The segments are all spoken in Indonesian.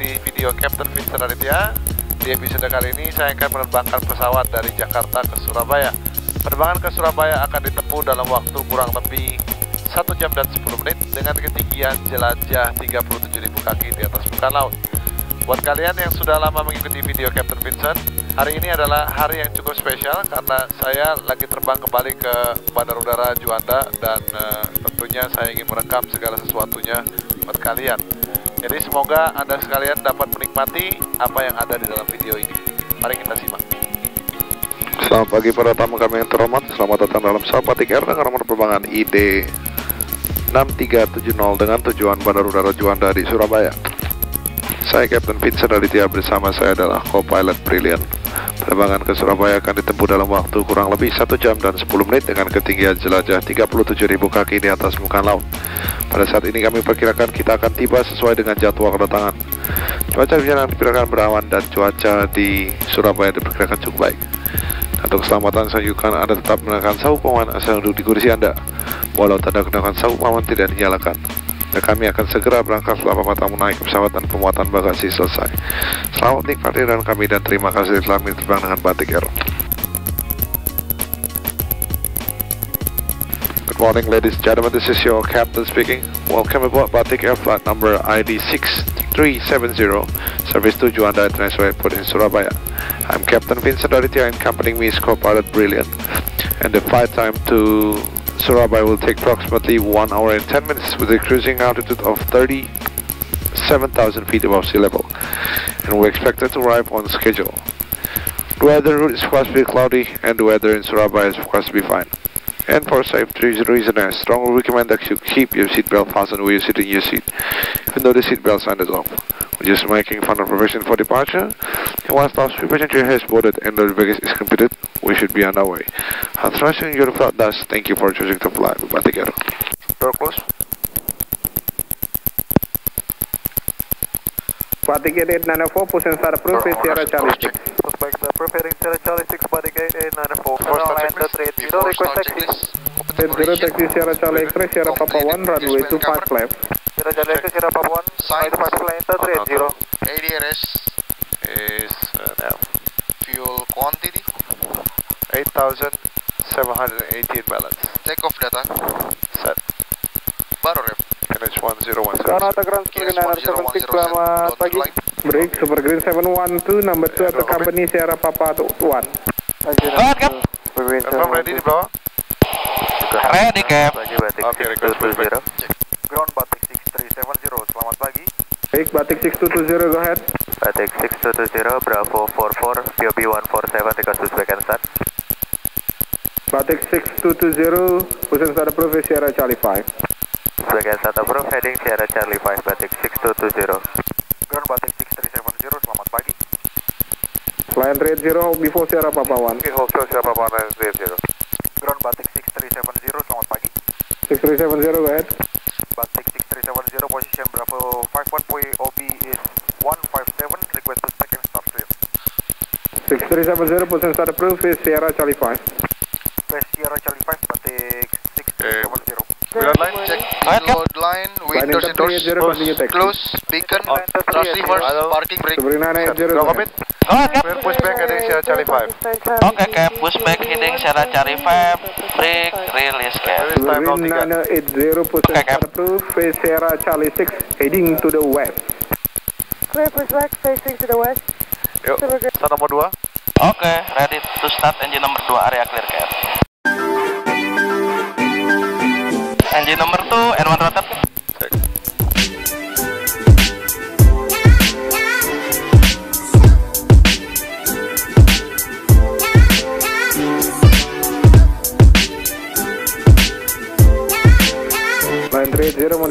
di video Captain Vincent Aditya. Di episode kali ini saya akan menerbangkan pesawat dari Jakarta ke Surabaya. Penerbangan ke Surabaya akan ditempuh dalam waktu kurang lebih 1 jam dan 10 menit dengan ketinggian jelajah 37.000 kaki di atas permukaan laut. Buat kalian yang sudah lama mengikuti video Captain Vincent, hari ini adalah hari yang cukup spesial karena saya lagi terbang kembali ke Bandar Udara Juanda dan uh, tentunya saya ingin merekam segala sesuatunya buat kalian. Jadi semoga Anda sekalian dapat menikmati apa yang ada di dalam video ini. Mari kita simak. Selamat pagi para tamu kami yang terhormat. Selamat datang dalam Sapatik Air dengan nomor penerbangan ID 6370 dengan tujuan Bandar Udara Juanda di Surabaya. Saya Captain Vincent Aditya bersama saya adalah co-pilot Brilliant. Penerbangan ke Surabaya akan ditempuh dalam waktu kurang lebih 1 jam dan 10 menit dengan ketinggian jelajah 37.000 kaki di atas muka laut. Pada saat ini kami perkirakan kita akan tiba sesuai dengan jadwal kedatangan. Cuaca hujan diperkirakan berawan dan cuaca di Surabaya diperkirakan cukup baik. Untuk keselamatan saya juga Anda tetap menekan sabuk pengaman asal duduk di kursi Anda. Walau tanda kenakan sabuk pengaman tidak dinyalakan. Dan kami akan segera berangkat setelah Bapak tamu naik pesawat dan pemuatan bagasi selesai. Selamat menikmati dan kami dan terima kasih telah terbang dengan Batik Air. Good morning ladies and gentlemen, this is your captain speaking. Welcome aboard Batik Air flight number ID 6370, service to Juanda International Airport in Surabaya. I'm Captain Vincent Aditya and accompanying me is co-pilot Brilliant. And the flight time to Surabaya will take approximately 1 hour and 10 minutes with a cruising altitude of 37,000 feet above sea level. And we expect expected to arrive on schedule. The weather is forecast to be cloudy and the weather in Surabaya is forecast to be fine. And for safety reason, I strongly recommend that you keep your seatbelt fastened when you sit in your seat, even though the seatbelt sign is off. We're just making final preparation for departure. And once the passenger has boarded and the baggage is completed, we should be on our way. Authorizing your flight thus, thank you for choosing to fly with Batik Air. Door close. Batik Air 894, position start approved, Door is Sierra honors, Charlie close check. 6. Suspect uh, preparing Sierra Charlie 6 body gate 894. First Hello, time land checklist. trade Before request start taxi. Head 0 taxi Sierra Charlie X-ray, Sierra Papa 1, runway 25 left. Sierra Charlie X, Sierra Papa 1, Sign. side 5 line, Oh, no, 380. ADRS is uh, now Fuel quantity, 8,718 balance. take off data, Set. baru rep. NH1010. Sonata Grand KS Springer 976, 1010 selamat pagi. Break, Super Green 712, number 2 at the company Sierra Papa 1. Banget Cap Confirm ready di bawah? Ready Cap Oke, request. Ground Batik 6370, selamat pagi. Baik, Batik 6220, go ahead. Batik 6220, Bravo 44, POB 147, request pushback and start. Batik 6220, position start approved, is Sierra Charlie 5. Pushback and start approve, heading Sierra Charlie 5, Batik 6220. Ground Batik 6370, selamat pagi. Line 30, hold before Sierra Papa 1. Okay, hold show siapa mana 30. Ground Batik 6370, selamat pagi. 6370, go ahead. Batik 6370, position start approved, is Sierra Charlie 5. West Sierra Charlie 5, Batik 6370. Clear line, check. Load line, Line windows and doors, 380, continue taxi. close, beacon, reverse, Hello. parking brake. Sabrina Set. 980, Go commit. Clear pushback heading Sierra Charlie 5. Oke Cap Pushback heading Sierra Charlie 5 Break Release Cap Release time Green 03. 980, position Okay, start approved, is Sierra Charlie 6, heading to the west. Clear pushback facing to the west. Yuk, start nomor 2. Oke ready to start engine nomor 2 area clear Cap Engine nomor 2 N1 rotate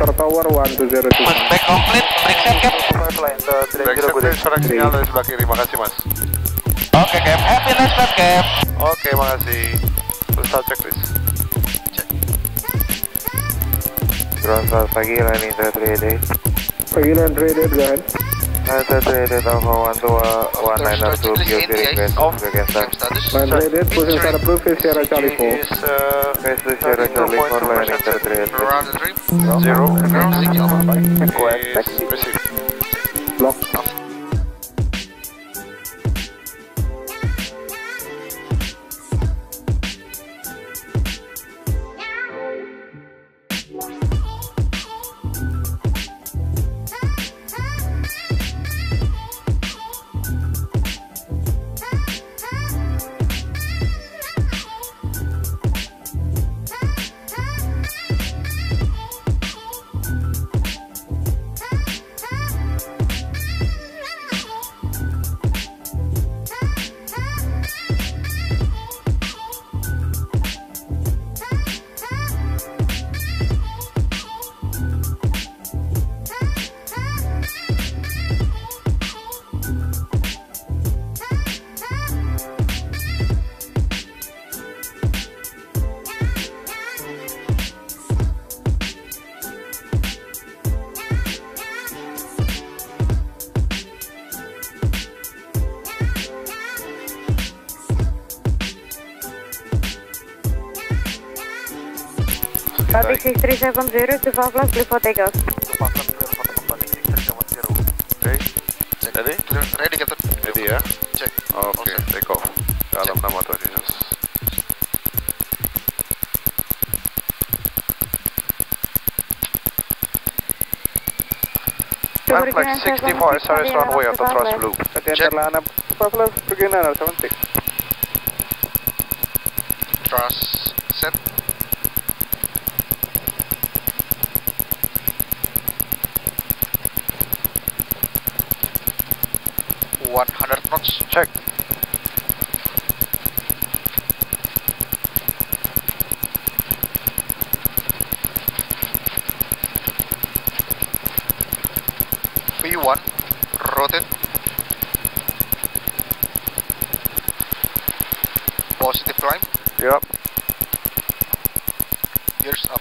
30, monitor tower 1202. Pushback complete Break set Cap line, Back set please, surat sinyal dari sebelah kiri. Makasih mas. Oke Cap Happy nice flight Cap Oke, makasih. Terus start checklist. Ground selamat pagi, line Inter 388. Pagi line 30, go ahead. Inter 388 Alpha 1 to 1902, POB request, Off. pushback and start. Line 30, position start approved, is Sierra Charlie 4. is uh, Request to Sierra Charlie 4, line Inter 388. zero. Ground signal, bye. Is received. Block. 6370 to 5 left, clear for takeoff. Pasang clear for teman Batik 6370. Oke. Ready? Clear, ready Captain. Ready ya? Cek. Oke, take off. Dalam nama Tuhan Yesus. Land flight 64, SRS runway auto thrust blue. Check. Lana, 5 left, begin 76. Trust set. 100 knots. Check. P1, rotate. Positive climb. Yep. Here's. up.